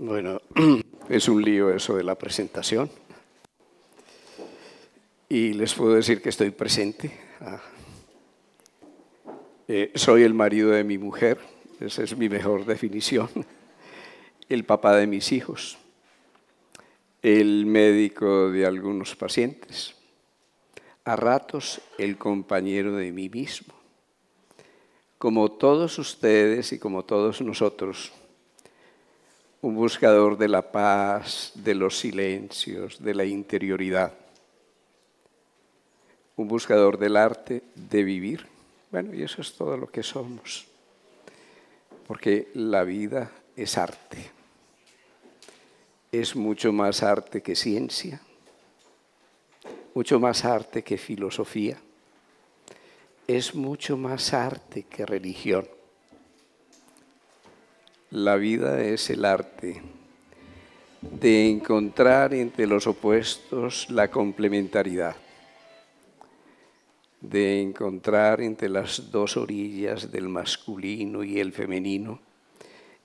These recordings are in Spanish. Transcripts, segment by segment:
Bueno, es un lío eso de la presentación. Y les puedo decir que estoy presente. Ah. Eh, soy el marido de mi mujer, esa es mi mejor definición. El papá de mis hijos. El médico de algunos pacientes. A ratos el compañero de mí mismo. Como todos ustedes y como todos nosotros un buscador de la paz, de los silencios, de la interioridad, un buscador del arte de vivir. Bueno, y eso es todo lo que somos, porque la vida es arte, es mucho más arte que ciencia, mucho más arte que filosofía, es mucho más arte que religión la vida es el arte de encontrar entre los opuestos la complementariedad, de encontrar entre las dos orillas del masculino y el femenino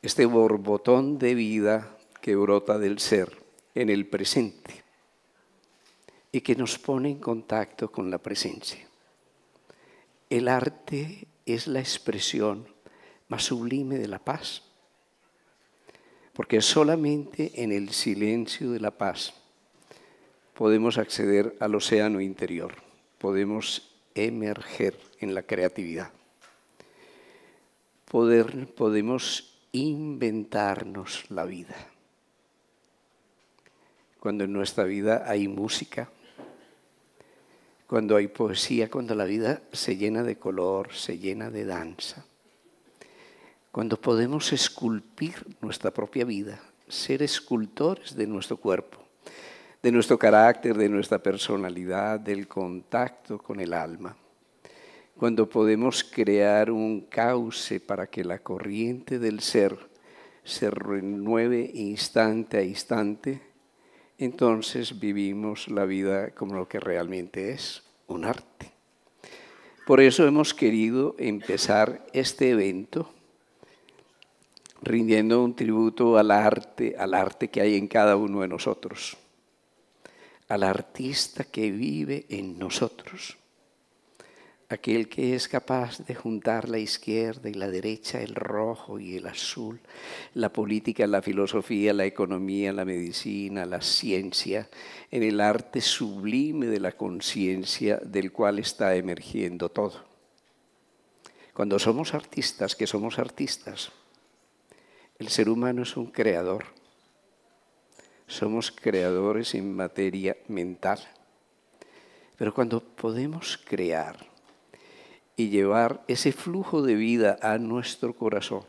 este borbotón de vida que brota del ser en el presente y que nos pone en contacto con la presencia. El arte es la expresión más sublime de la paz porque solamente en el silencio de la paz podemos acceder al océano interior, podemos emerger en la creatividad, Poder, podemos inventarnos la vida. Cuando en nuestra vida hay música, cuando hay poesía, cuando la vida se llena de color, se llena de danza cuando podemos esculpir nuestra propia vida, ser escultores de nuestro cuerpo, de nuestro carácter, de nuestra personalidad, del contacto con el alma. Cuando podemos crear un cauce para que la corriente del ser se renueve instante a instante, entonces vivimos la vida como lo que realmente es, un arte. Por eso hemos querido empezar este evento rindiendo un tributo al arte, al arte que hay en cada uno de nosotros, al artista que vive en nosotros, aquel que es capaz de juntar la izquierda y la derecha, el rojo y el azul, la política, la filosofía, la economía, la medicina, la ciencia, en el arte sublime de la conciencia del cual está emergiendo todo. Cuando somos artistas, que somos artistas, el ser humano es un creador. Somos creadores en materia mental. Pero cuando podemos crear y llevar ese flujo de vida a nuestro corazón,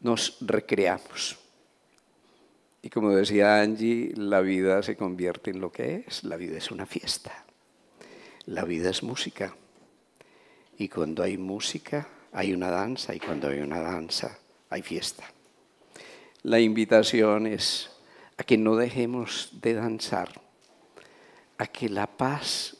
nos recreamos. Y como decía Angie, la vida se convierte en lo que es. La vida es una fiesta. La vida es música. Y cuando hay música, hay una danza. Y cuando hay una danza, hay fiesta. La invitación es a que no dejemos de danzar, a que la paz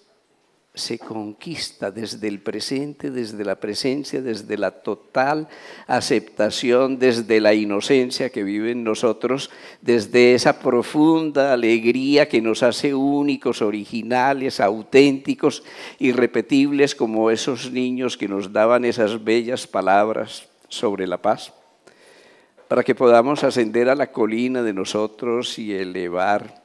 se conquista desde el presente, desde la presencia, desde la total aceptación, desde la inocencia que vive en nosotros, desde esa profunda alegría que nos hace únicos, originales, auténticos, irrepetibles como esos niños que nos daban esas bellas palabras sobre la paz para que podamos ascender a la colina de nosotros y elevar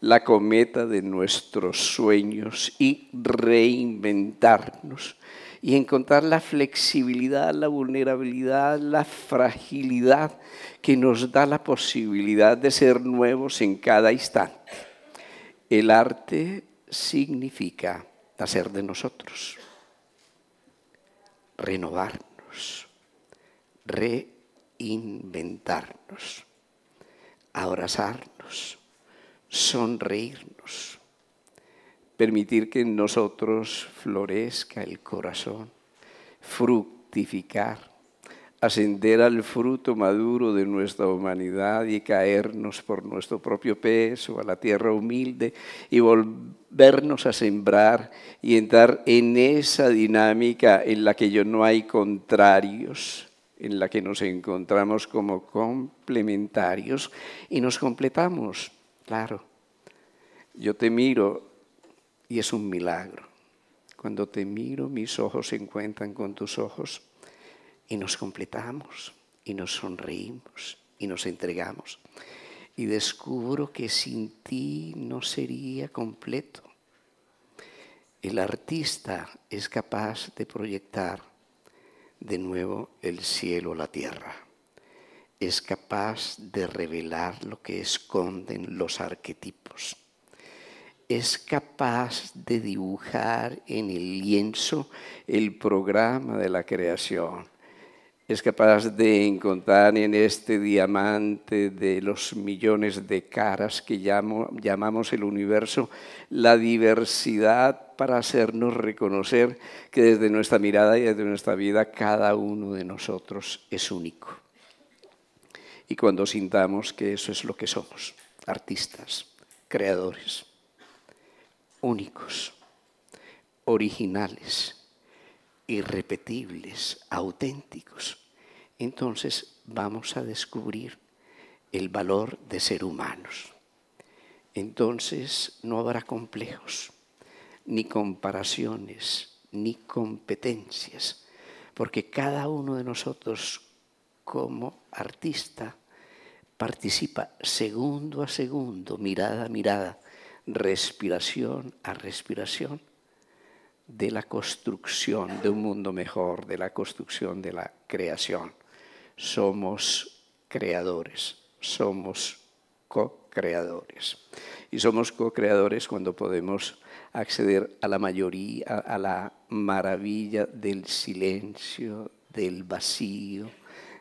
la cometa de nuestros sueños y reinventarnos y encontrar la flexibilidad, la vulnerabilidad, la fragilidad que nos da la posibilidad de ser nuevos en cada instante. El arte significa hacer de nosotros, renovarnos, re inventarnos, abrazarnos, sonreírnos, permitir que en nosotros florezca el corazón, fructificar, ascender al fruto maduro de nuestra humanidad y caernos por nuestro propio peso a la tierra humilde y volvernos a sembrar y entrar en esa dinámica en la que yo no hay contrarios, en la que nos encontramos como complementarios y nos completamos, claro. Yo te miro y es un milagro. Cuando te miro, mis ojos se encuentran con tus ojos y nos completamos y nos sonreímos y nos entregamos. Y descubro que sin ti no sería completo. El artista es capaz de proyectar de nuevo el cielo la tierra. Es capaz de revelar lo que esconden los arquetipos. Es capaz de dibujar en el lienzo el programa de la creación es capaz de encontrar en este diamante de los millones de caras que llamamos el universo la diversidad para hacernos reconocer que desde nuestra mirada y desde nuestra vida cada uno de nosotros es único. Y cuando sintamos que eso es lo que somos, artistas, creadores, únicos, originales, irrepetibles, auténticos, entonces vamos a descubrir el valor de ser humanos. Entonces no habrá complejos, ni comparaciones, ni competencias, porque cada uno de nosotros como artista participa segundo a segundo, mirada a mirada, respiración a respiración de la construcción de un mundo mejor, de la construcción de la creación. Somos creadores, somos co-creadores. Y somos co-creadores cuando podemos acceder a la mayoría, a la maravilla del silencio, del vacío,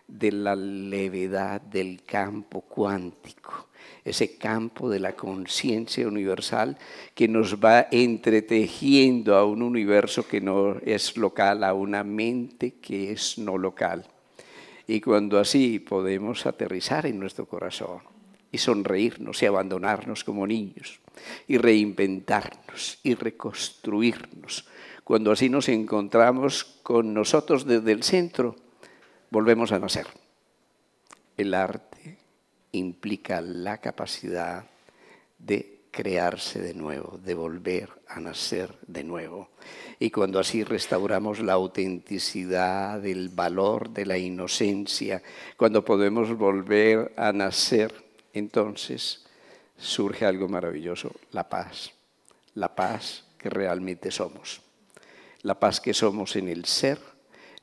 de la levedad del campo cuántico ese campo de la conciencia universal que nos va entretejiendo a un universo que no es local, a una mente que es no local. Y cuando así podemos aterrizar en nuestro corazón y sonreírnos y abandonarnos como niños y reinventarnos y reconstruirnos, cuando así nos encontramos con nosotros desde el centro, volvemos a nacer. El arte, implica la capacidad de crearse de nuevo, de volver a nacer de nuevo. Y cuando así restauramos la autenticidad, el valor de la inocencia, cuando podemos volver a nacer, entonces surge algo maravilloso, la paz, la paz que realmente somos, la paz que somos en el ser,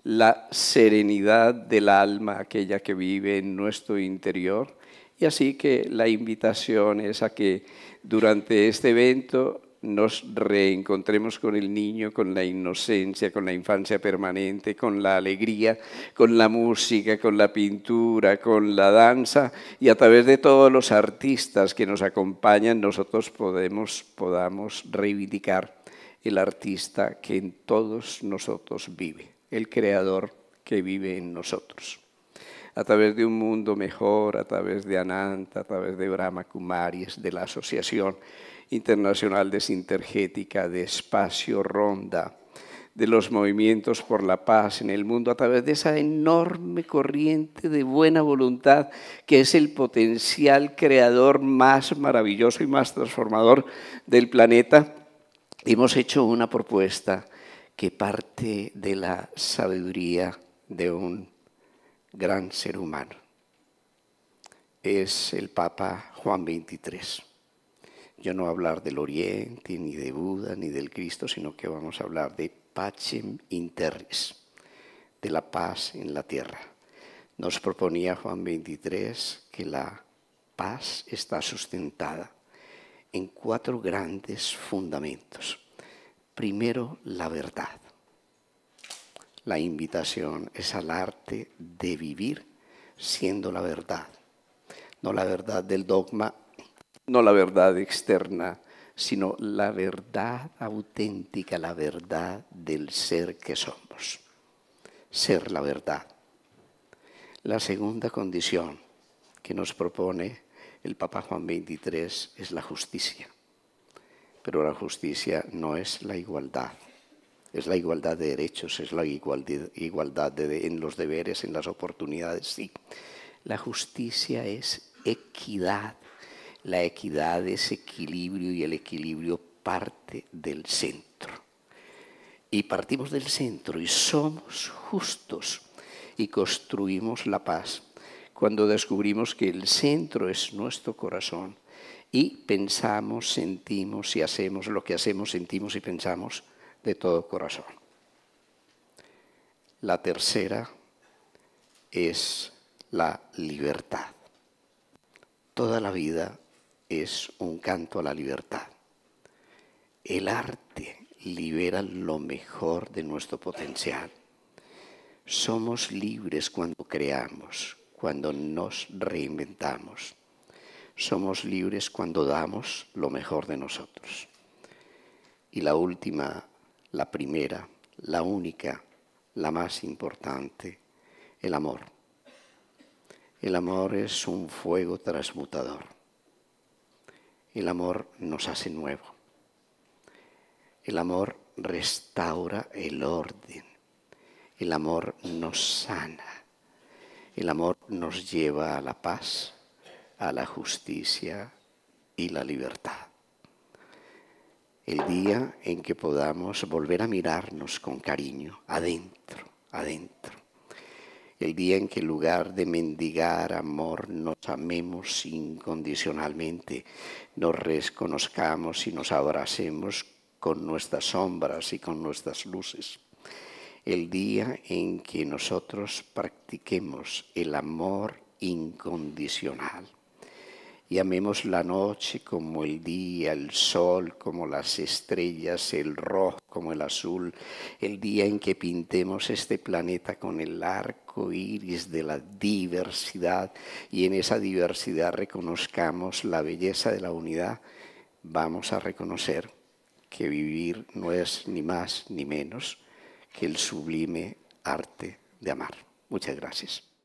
la serenidad del alma, aquella que vive en nuestro interior, y así que la invitación es a que durante este evento nos reencontremos con el niño, con la inocencia, con la infancia permanente, con la alegría, con la música, con la pintura, con la danza. Y a través de todos los artistas que nos acompañan nosotros podemos, podamos reivindicar el artista que en todos nosotros vive, el creador que vive en nosotros. A través de un mundo mejor, a través de Ananta, a través de Brahma Kumaris, de la Asociación Internacional de Sintergética, de Espacio Ronda, de los movimientos por la paz en el mundo, a través de esa enorme corriente de buena voluntad que es el potencial creador más maravilloso y más transformador del planeta, hemos hecho una propuesta que parte de la sabiduría de un gran ser humano. Es el Papa Juan XXIII. Yo no voy a hablar del Oriente, ni de Buda, ni del Cristo, sino que vamos a hablar de Pacem Interris, de la paz en la tierra. Nos proponía Juan XXIII que la paz está sustentada en cuatro grandes fundamentos. Primero, la verdad. La invitación es al arte de vivir siendo la verdad, no la verdad del dogma, no la verdad externa, sino la verdad auténtica, la verdad del ser que somos. Ser la verdad. La segunda condición que nos propone el Papa Juan XXIII es la justicia. Pero la justicia no es la igualdad. Es la igualdad de derechos, es la igualdad, en los deberes, en las oportunidades, sí. La justicia es equidad. La equidad es equilibrio y el equilibrio parte del centro. Y partimos del centro y somos justos y construimos la paz cuando descubrimos que el centro es nuestro corazón y pensamos, sentimos y hacemos lo que hacemos, sentimos y pensamos de todo corazón. La tercera es la libertad. Toda la vida es un canto a la libertad. El arte libera lo mejor de nuestro potencial. Somos libres cuando creamos, cuando nos reinventamos. Somos libres cuando damos lo mejor de nosotros. Y la última, la primera, la única, la más importante, el amor. El amor es un fuego transmutador. El amor nos hace nuevo. El amor restaura el orden. El amor nos sana. El amor nos lleva a la paz, a la justicia y la libertad. El día en que podamos volver a mirarnos con cariño, adentro, adentro. El día en que en lugar de mendigar amor nos amemos incondicionalmente, nos reconozcamos y nos abracemos con nuestras sombras y con nuestras luces. El día en que nosotros practiquemos el amor incondicional y amemos la noche como el día, el sol como las estrellas, el rojo como el azul, el día en que pintemos este planeta con el arco iris de la diversidad y en esa diversidad reconozcamos la belleza de la unidad, vamos a reconocer que vivir no es ni más ni menos que el sublime arte de amar. Muchas gracias.